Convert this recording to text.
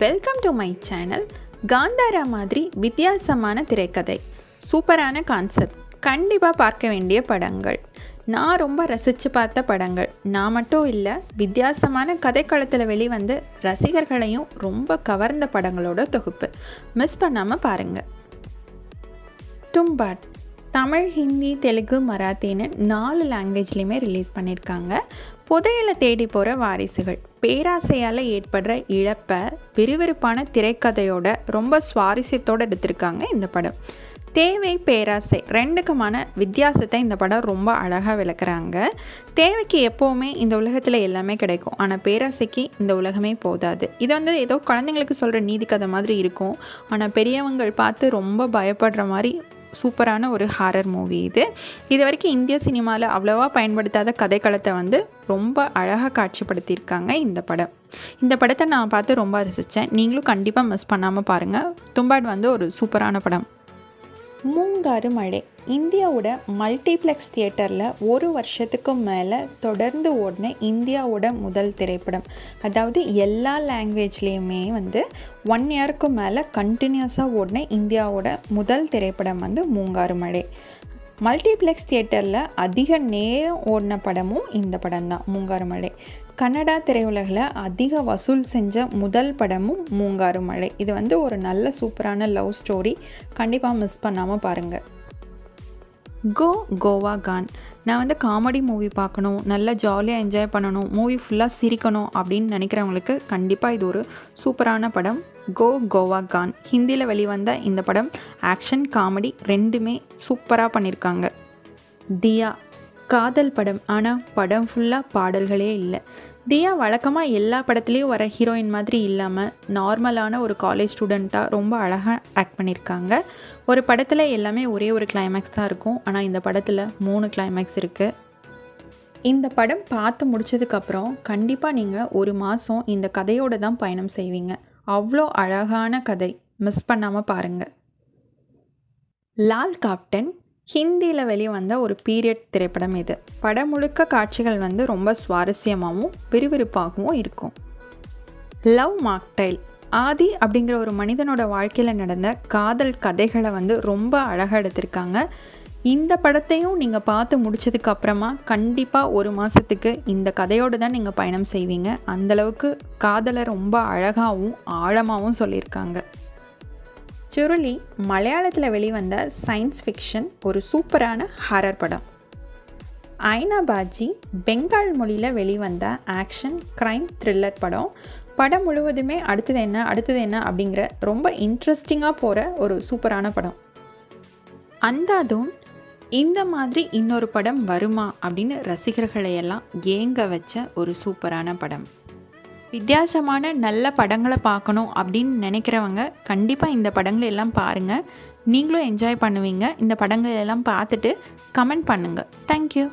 Welcome to my channel Kantara மாதிரி வித்தியாசமான திரைக்கதை சூப்பரான கான்செப்ட் கண்டிப்பாக பார்க்க வேண்டிய படங்கள். நான் ரொம்ப ரசித்து பார்த்த படங்கள். நான் மட்டும் இல்லை வித்தியாசமான கதைக்களத்தில் வெளிவந்து ரசிகர்களையும் ரொம்ப கவர்ந்த படங்களோட தொகுப்பு. மிஸ் பண்ணாமல் பாருங்கள் டும்பாட் தமிழ் ஹிந்தி தெலுங்கு மராத்தின்னு நாலு லாங்குவேஜ்லேயுமே ரிலீஸ் பண்ணியிருக்காங்க புதையல தேடி போகிற வாரிசுகள். பேராசையால் ஏற்படுற இழப்பை விறுவிறுப்பான திரைக்கதையோட ரொம்ப சுவாரஸ்யத்தோடு எடுத்திருக்காங்க இந்த படம். தேவை பேராசை ரெண்டுக்குமான வித்தியாசத்தை இந்த படம் ரொம்ப அழகாக விளக்குறாங்க. தேவைக்கு எப்போவுமே இந்த உலகத்தில் எல்லாமே கிடைக்கும். ஆனால் பேராசைக்கு இந்த உலகமே போதாது. இது வந்து ஏதோ குழந்தைங்களுக்கு சொல்கிற நீதி கதை மாதிரி இருக்கும். ஆனால் பெரியவங்கள் பார்த்து ரொம்ப பயப்படுற மாதிரி சூப்பரான ஒரு ஹாரர் மூவி இது. இது வரைக்கும் இந்திய சினிமாவில் அவ்வளோவா பயன்படுத்தாத கதைக்களத்தை வந்து ரொம்ப அழகாக காட்சிப்படுத்தியிருக்காங்க இந்த படம். இந்த படத்தை நான் பார்த்து ரொம்ப ரசித்தேன் நீங்களும் கண்டிப்பாக மிஸ் பண்ணாமல் பாருங்கள் தும்பாட் வந்து ஒரு சூப்பரான படம். மூங்காறு மழை. இந்தியாவோட மல்டிப்ளெக்ஸ் தியேட்டரில் ஒரு வருஷத்துக்கு மேலே தொடர்ந்து ஓடின இந்தியாவோட முதல் திரைப்படம். அதாவது எல்லா லாங்குவேஜ்லேயுமே வந்து ஒன் இயருக்கு மேலே கண்டினியூஸாக ஓடின இந்தியாவோட முதல் திரைப்படம் வந்து மூங்காறு மழை. மல்டிப்ளெக்ஸ் தியேட்டரில் அதிக நேரம் ஓடின படமும் இந்த படம் தான் மூங்காறு மழை கன்னடா திரையுலகில் அதிக வசூல் செஞ்ச முதல் படமும் மூங்காறு மழை இது வந்து ஒரு நல்ல சூப்பரான லவ் ஸ்டோரி. கண்டிப்பாக மிஸ் பண்ணாமல் பாருங்கள் கோ கோவா கான். நான் வந்து காமெடி மூவி பார்க்கணும் நல்லா ஜாலியாக என்ஜாய் பண்ணணும் மூவி ஃபுல்லாக சிரிக்கணும் அப்படின்னு நினைக்கிறவங்களுக்கு கண்டிப்பாக இது ஒரு சூப்பரான படம். கோ கோவா கான். ஹிந்தியில் வெளிவந்த இந்த படம் ஆக்ஷன் காமெடி ரெண்டுமே சூப்பராக பண்ணியிருக்காங்க தியா காதல் படம். ஆனால் படம் ஃபுல்லாக பாடல்களே இல்லை. தியா வழக்கமாக எல்லா படத்துலேயும் வர ஹீரோயின் மாதிரி இல்லாமல் நார்மலான ஒரு காலேஜ் ஸ்டூடெண்ட்டாக ரொம்ப அழகாக ஆக்ட் பண்ணியிருக்காங்க ஒரு படத்தில் எல்லாமே ஒரே ஒரு கிளைமேக்ஸ் தான் இருக்கும். ஆனால் இந்த படத்தில் மூணு கிளைமேக்ஸ் இருக்குது இந்த படம் பார்த்து முடிச்சதுக்கப்புறம் கண்டிப்பாக நீங்கள் ஒரு மாதம் இந்த கதையோடு தான் பயணம் செய்வீங்க. அவ்வளோ அழகான கதை. மிஸ் பண்ணாமல் பாருங்கள் லால் காப்டன் ஹிந்தியில் வெளிவந்த ஒரு பீரியட் திரைப்படம் இது. படம் முழுக்க காட்சிகள் வந்து ரொம்ப சுவாரஸ்யமாகவும் விறுவிறுப்பாகவும் இருக்கும். Love mocktail. ஆதி அப்படிங்கிற ஒரு மனிதனோட வாழ்க்கையில் நடந்த காதல் கதைகளை வந்து ரொம்ப அழகாக எடுத்திருக்காங்க. இந்த படத்தையும் நீங்கள் பார்த்து முடித்ததுக்கு அப்புறமா கண்டிப்பாக ஒரு மாதத்துக்கு இந்த கதையோடு தான் நீங்கள் பயணம் செய்வீங்க. அந்தளவுக்கு காதலை ரொம்ப அழகாகவும் ஆழமாகவும் சொல்லியிருக்காங்க. சுருளி மலையாளத்தில் வெளிவந்த சயின்ஸ் ஃபிக்ஷன் ஒரு சூப்பரான ஹாரர் படம். ஐனா பாஜி பெங்கால் மொழியில் வெளிவந்த ஆக்ஷன் க்ரைம் த்ரில்லர் படம். படம் முழுவதுமே அடுத்தது என்ன அடுத்தது என்ன அப்படிங்கிற ரொம்ப இன்ட்ரெஸ்டிங்காக போகிற ஒரு சூப்பரான படம். அந்தாதும் இந்த மாதிரி இன்னொரு படம் வருமா அப்படின்னு ரசிகர்களை எல்லாம் ஏங்க வச்ச ஒரு சூப்பரான படம். வித்தியாசமான நல்ல படங்களை பார்க்கணும் அப்படின்னு நினைக்கிறவங்க கண்டிப்பாக இந்த படங்களை எல்லாம் பாருங்கள் நீங்களும் என்ஜாய் பண்ணுவீங்க. இந்த படங்களை எல்லாம் பார்த்துட்டு கமெண்ட் பண்ணுங்கள் தேங்க்யூ